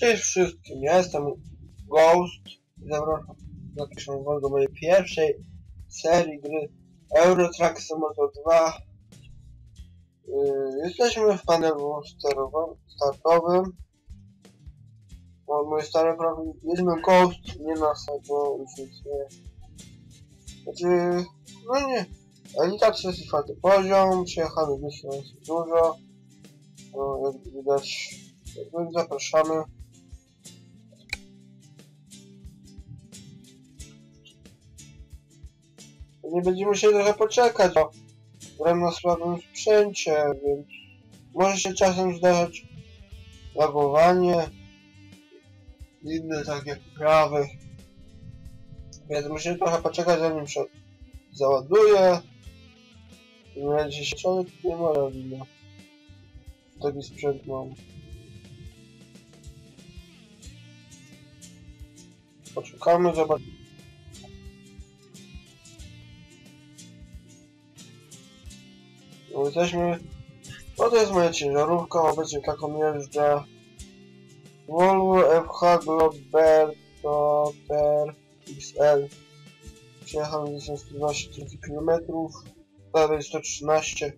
Cześć wszystkim, ja jestem Ghost. Zapraszam zapiszę was do mojej pierwszej serii gry Euro Truck Simulator 2. Yy, jesteśmy w panelu sterowym, startowym. O, mój stary jedziemy Ghost, nie na bo już nic nie. Znaczy, no nie. Elita 34 poziom, przejechany misją jest dużo. No, jak widać, zapraszamy. Nie będziemy musieli trochę poczekać, bo gram na słabym sprzęcie, więc może się czasem zdarzać lagowanie, inne takie prawy. Więc musimy trochę poczekać zanim się załaduje. Będzie się człowiek nie moja wina. Taki sprzęt mam. Poczekamy, zobaczymy. Jesteśmy... No to jest moja ciężarówka, obecnie taką jeżdżę. Volvo FH Globerto Ter XL. Przejechałem dystans 112 km. Dalej 113.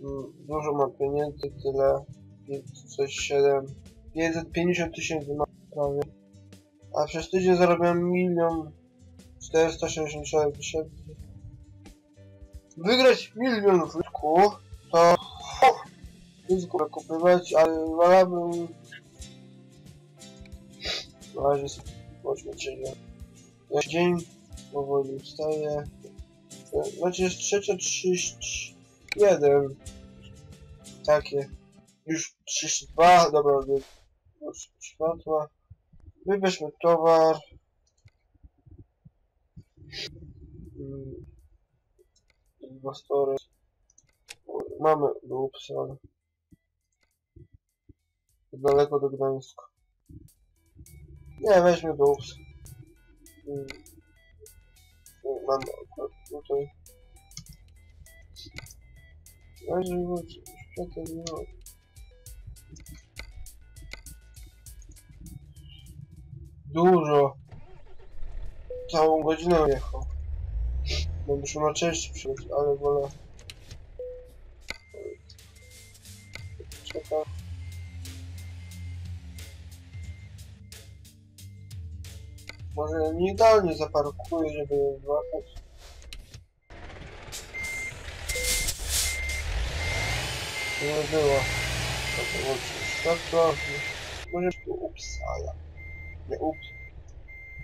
Mm, Dużo mam pieniędzy, tyle. 507. 550 tysięcy mam prawie. A przez tydzień zarobiłem milion 467 tysięcy. Wygrać milion w rynku to głupio kupywać, ale wolałbym na razie zobaczmy ciebie. Jak dzień powoli wstaje. Znaczy jest trzecia 31. Takie. Już 32, dobra, światła. Wybierzmy towar. Inwestory. Mamy do Upsala. Daleko do Gdańska. Nie, weźmy do Ups. Mm. Mamy akurat tutaj. Weźmy nie ma. Dużo. Całą godzinę jechał. No muszę na części przyjść, ale wolę... Czekam. Może nie idealnie zaparkuję, żeby ją złapać. Nie było. To łączy światło. Może tu Upsala. Nie Ups.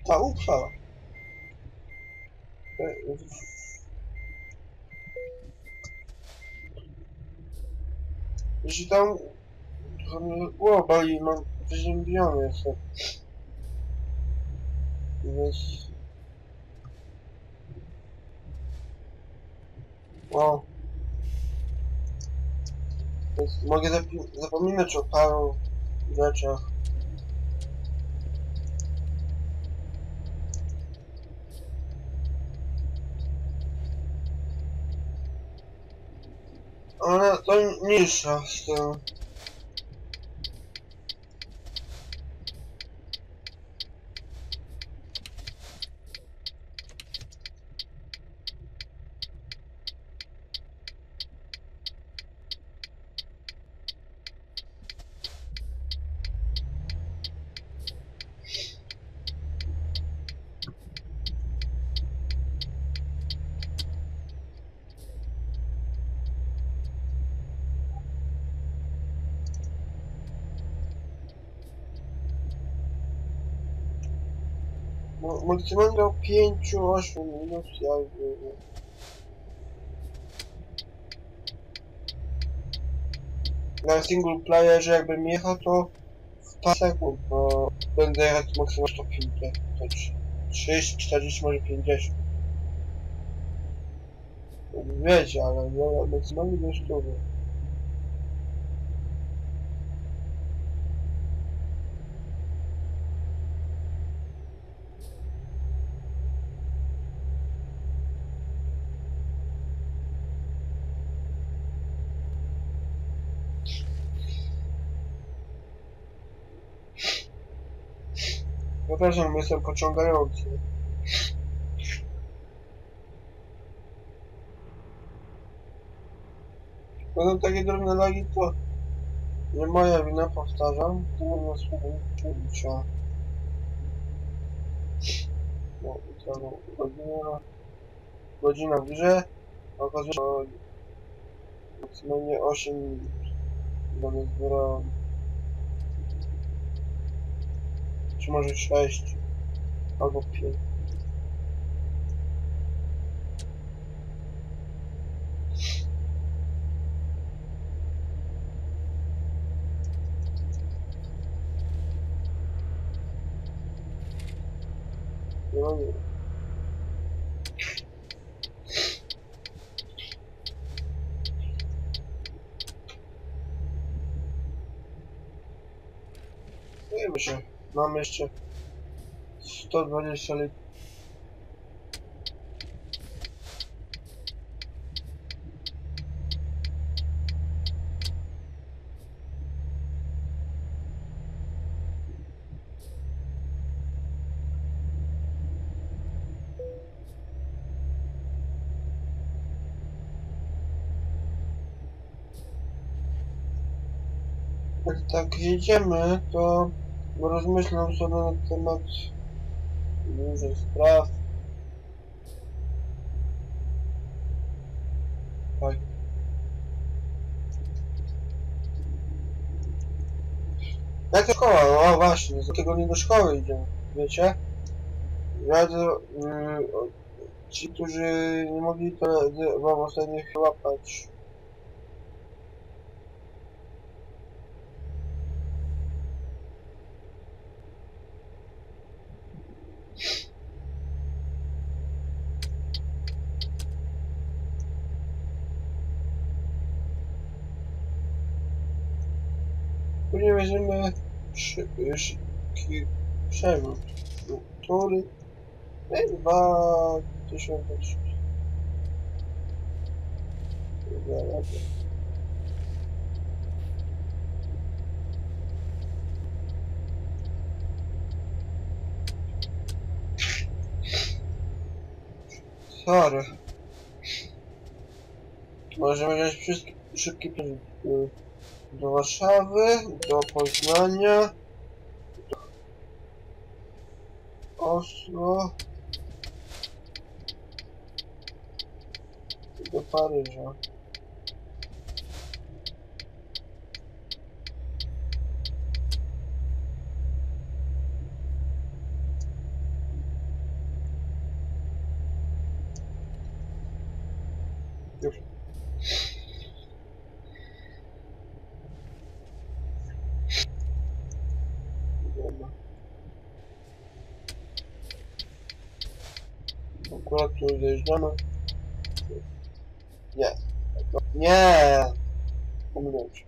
Ta Upsala. Jeśli tam... Głowa i mam przeziębiony jestem. Więc... O. Więc mogę zapominać o paru rzeczach. Ale to mniejsza z Mo- Maksymalnie do 5-8 minut jakby. Na single playerze jakbym jechał to w parę sekund, bo będę jechać maksymalnie 150, to 30, 40, może 50. Wiecie, ale no, maksymalnie do 100. Przepraszam, bo jestem pociągający. Będą takie drobne lagi, to nie moja wina, powtarzam. To na swoim czucia. No, co, no, godzina, godzina w grze, okazuje się, że maksymalnie 8 minut. Będę zbierał. Czy może 6 albo 5. No nie. Nie wiem się. Mam jeszcze 120 litrów. Tak jedziemy, to rozmyślam sobie na temat dużych spraw. Tak. Jak to szkoła? O właśnie, z tego nie do szkoły idziemy, wiecie? Ja to, yy, ci, którzy nie mogli to wam ostatnio łapać. Później weźmiemy szy, szybki przewód, który jest 2003. Sorry. Możemy wziąć wszystkie szybki przewód. y, do Warszawy, do Poznania, do Oslo do Paryża. Już. Dobra. Akurat tu zjeżdżamy. Nie. Nie! Pomyliłem się.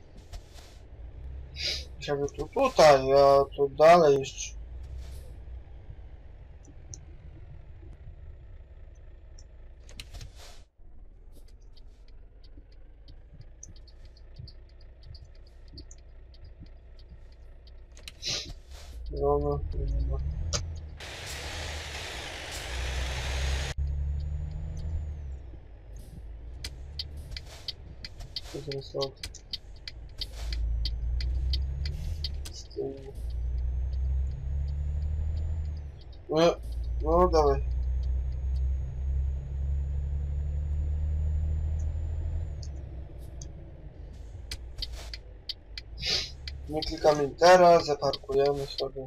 Chciałbym tu tutaj, a tu dalej jeszcze. No, jest to? Z tyłu. No, no dawaj. Nie klikamy teraz, zaparkujemy sobie.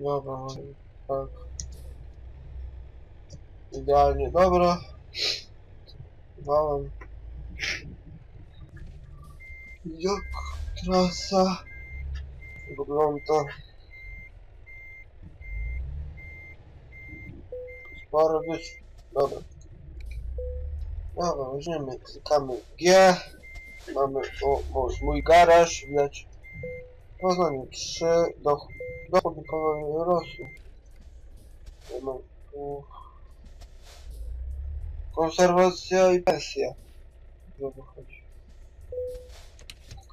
Dobra, tak. Idealnie, dobra. Wałem. jak trasa wygląda. Sporo być. Dobra. Dobra, weźmiemy, klikamy G. Mamy o, mój, mój garaż, widać. Poznanie 3, doch, dochód ponownie rosł. Mam tu... Konserwacja i pensja. Żeby chodzi.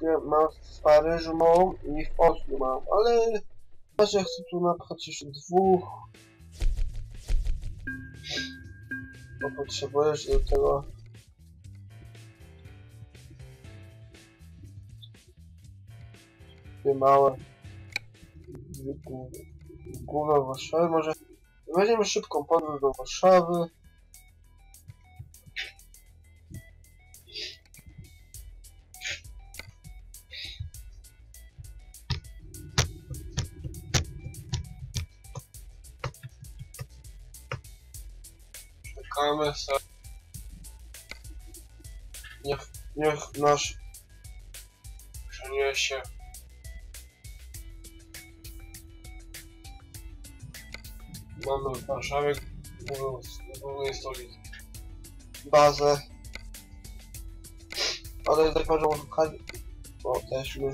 Ja mam w Paryżu mam i w Oslu mam, ale właśnie chcę tu napchać jeszcze dwóch. Bo potrzebujesz do tego dwie małe główne główne Warszawy. Może weźmiemy szybką podróż do Warszawy. Czekamy sobie. Niech, niech nasz przeniesie. Mamy w Warszawie główną, głównej stolicy. Bazę. Ale zakończą szukali. O, teśmy.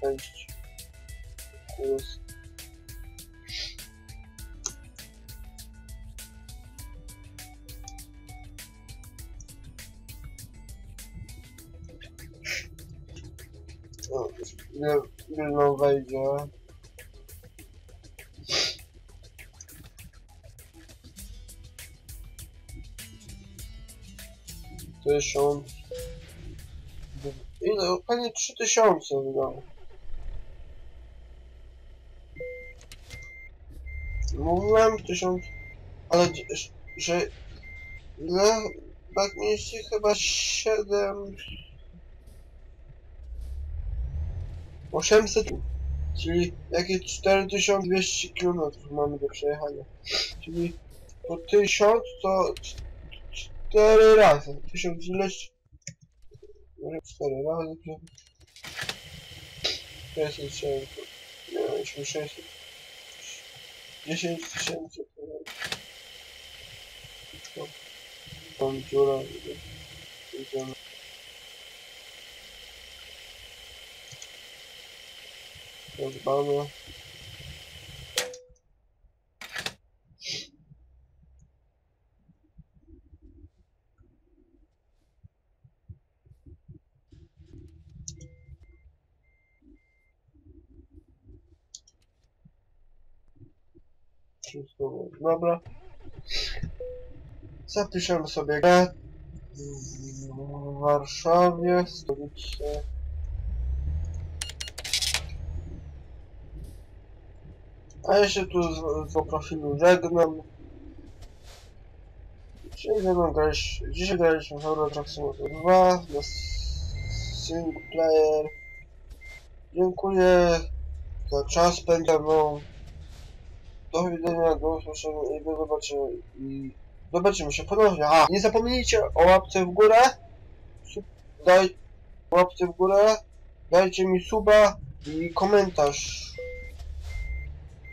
Cześć. Kurs. Ile, ile nam wejdzie? Tysiąc. Ile? Pewnie trzy tysiące wydało. Mówiłem tysiąc, ale że ile? Tak mieści chyba siedem 800, czyli jakieś 4200 km mamy do przejechania. Czyli po 1000 to 4 razy. 1000 ileś? Może 4 razy. 600, 700. Mieliśmy 600. 10 tysięcy. To- Tą dziurę. Idziemy. Rozbamy. Wszystko. Dobra. Zapiszemy sobie w Warszawie, stolicy. A ja się tu z profilu żegnam. Dzisiaj grać, dzisiaj graliśmy Euro Truck Simulator 2 na single player. Dziękuję za czas spędzoną. Do widzenia, do usłyszenia i do zobaczenia. I zobaczymy się ponownie. A, nie zapomnijcie o łapce w górę. Daj łapce w górę. Dajcie mi suba i komentarz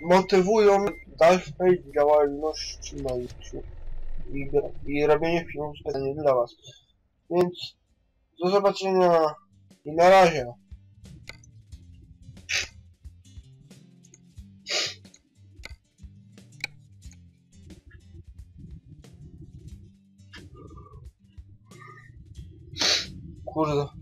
motywują dalszej działalności YouTube i, i robienie filmów specjalnie dla Was. Więc do zobaczenia i na razie. Kurde.